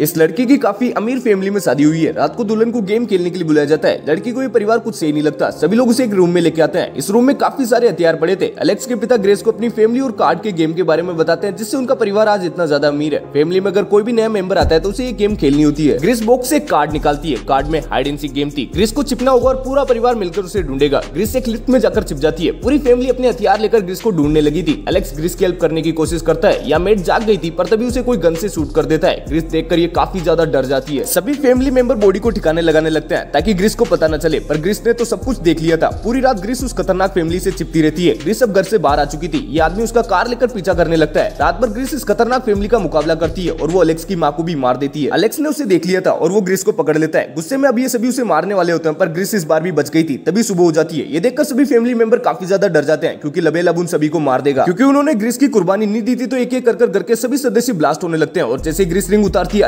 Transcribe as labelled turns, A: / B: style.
A: इस लड़की की काफ़ी अमीर फैमिली में शादी हुई है। रात को दुल्हन को गेम खेलने के लिए बुलाया जाता है। लड़की को ये परिवार कुछ सही नहीं लगता। सभी लोग उसे एक रूम में लेके आते हैं। इस रूम में काफ़ी सारे हथियार पड़े थे। अलेक्स के पिता ग्रेस को अपनी फैमिली और कार्ड के गेम के बारे में बताते हैं, जिससे उनका परिवार आज इतना ज़्यादा अमीर है। फैमिली में अगर कोई भी नया मेंबर आता है तो उसे ये गेम खेलनी होती है। ग्रेस बॉक्स से कार्ड निकालती है। कार्ड में हाइड एंड सीक गेम थी। ग्रेस को छिपना होगा और पूरा परिवार मिलकर उसे ढूंढेगा। ग्रेस एक लिफ्ट में जाकर छिप जाती है। पूरी फैमिली अपने हथियार लेकर ग्रेस को ढूँढने लगी थी। अलेक्स ग्रेस की हेल्प करने की कोशिश करता है, या मेट जाग गई थी, पर तभी उसे कोई गन से शूट कर देता है। ग्रेस देखकर ये काफ़ी ज़्यादा डर जाती है। सभी फैमिली मेंबर बॉडी को ठिकाने लगाने लगते हैं, ताकि ग्रीस को पता न चले। पर ग्रीस ने तो सब कुछ देख लिया था। पूरी रात ग्रीस उस खतरनाक फैमिली से चिपती रहती है। ग्रीस अब घर से बाहर आ चुकी थी। ये आदमी उसका कार लेकर पीछा करने लगता है। रात भर ग्रीस इस खतरनाक फैमिली का मुकाबला करती है और वो अलेक्स की माँ को भी मार देती है। अलेक्स ने उसे देख लिया था और वो ग्रीस को पकड़ लेता है। गुस्से में अब ये सभी उसे मारने वाले होते हैं, पर ग्रीस इस बार भी बच गई थी। तभी सुबह हो जाती है। ये देखकर सभी फैमिली मेंबर काफ़ी ज़्यादा डर जाते हैं, क्योंकि लबेल अब उन सभी को मार देगा। क्योंकि उन्होंने ग्रीस की कुर्बानी नहीं दी थी तो एक एक कर घर के सभी सदस्य ब्लास्ट होने लगते हैं। और जैसे ग्रीस रिंग उतारती है